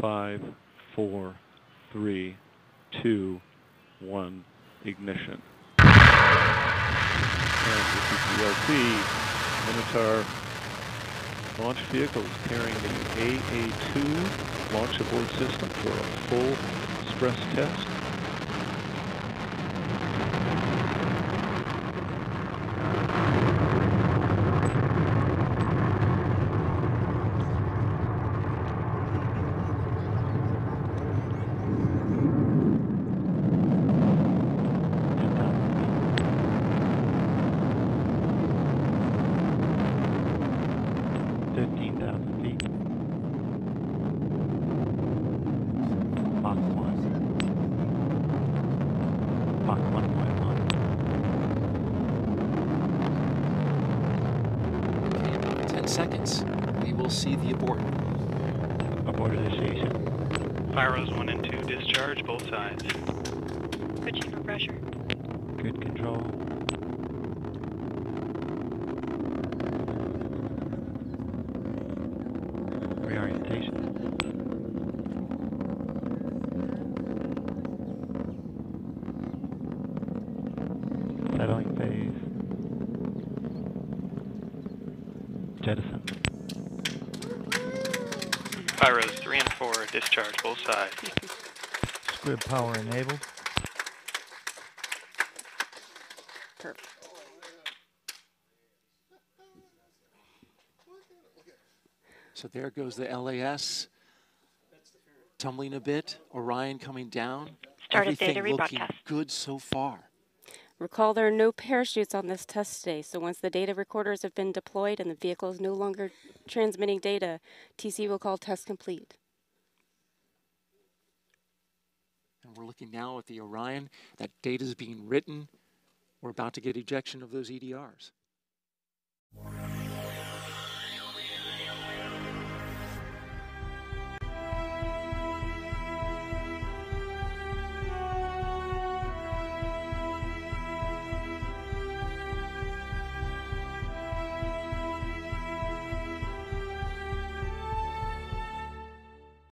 five, four, three, two, one, ignition. And Minotaur launch vehicle is carrying the AA-2 launch abort system for a full stress test. Fifteen thousand feet. Mach one. Mach one point one. In 10 seconds, we will see the abort. Abort initiation. Pyros 1 and 2 discharge both sides. Switching for pressure. Good control. Settling phase. Jettison. Pyros 3 and 4 discharge both sides. Squib power enabled. Perfect. So there goes the LAS tumbling a bit. Orion coming down. Start of Everything data looking good so far. Recall there are no parachutes on this test today, so once the data recorders have been deployed and the vehicle is no longer transmitting data, TC will call test complete. And we're looking now at the Orion. That data is being written. We're about to get ejection of those EDRs.